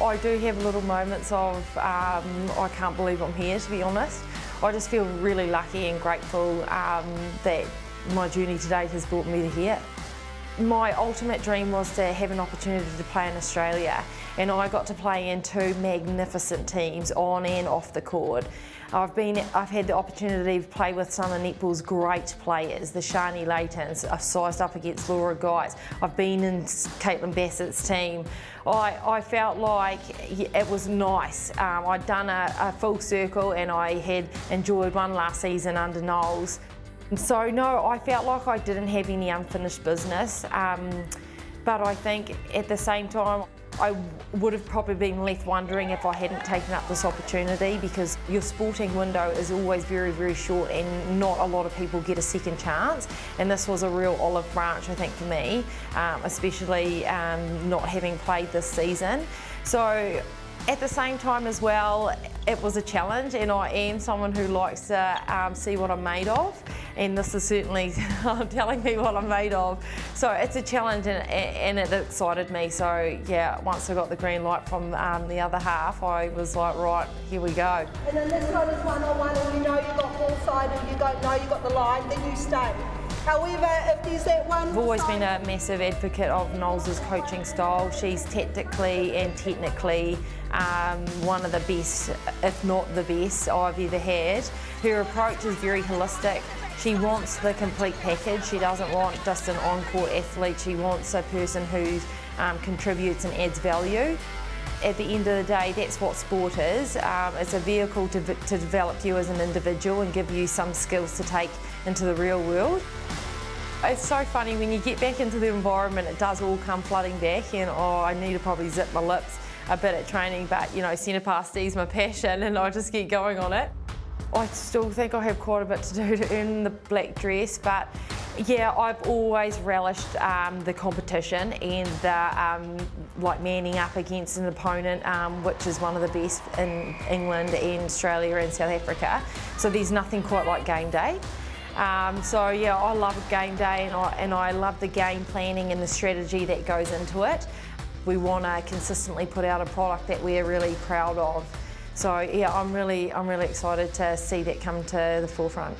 I do have little moments of um, I can't believe I'm here to be honest. I just feel really lucky and grateful um, that my journey to date has brought me to here. My ultimate dream was to have an opportunity to play in Australia and I got to play in two magnificent teams on and off the court. I've been, I've had the opportunity to play with some of netball's great players, the Sharni Laytons. I've sized up against Laura Geitz. I've been in Caitlin Bassett's team. I, I felt like it was nice. Um, I'd done a, a full circle and I had enjoyed one last season under Noels. So no, I felt like I didn't have any unfinished business, um, but I think at the same time, I would have probably been left wondering if I hadn't taken up this opportunity because your sporting window is always very, very short and not a lot of people get a second chance. And this was a real olive branch, I think, for me, um, especially um, not having played this season. So at the same time as well, it was a challenge and I am someone who likes to um, see what I'm made of and this is certainly telling me what I'm made of. So it's a challenge and, and, it excited me. So yeah, once I got the green light from um, the other half, I was like, right, here we go. And then this one is one-on-one and you know you've got full side and you don't know you've got the line, then you stay. However, if there's that one... I've always been a massive advocate of Noels' coaching style. She's tactically and technically um, one of the best, if not the best, I've ever had. Her approach is very holistic. She wants the complete package. She doesn't want just an on-court athlete. She wants a person who um, contributes and adds value. At the end of the day, that's what sport is. Um, it's a vehicle to, to develop you as an individual and give you some skills to take into the real world. It's so funny when you get back into the environment, it does all come flooding back and oh, I need to probably zip my lips a bit at training, but you know, centre pass is my passion and I just keep going on it. I still think I have quite a bit to do to earn the black dress, but yeah, I've always relished um, the competition and the um, like manning up against an opponent, um, which is one of the best in England and Australia and South Africa. So there's nothing quite like game day. Um, so yeah, I love game day and I, and I love the game planning and the strategy that goes into it. We want to consistently put out a product that we're really proud of. So yeah, I'm really, I'm really excited to see that come to the forefront.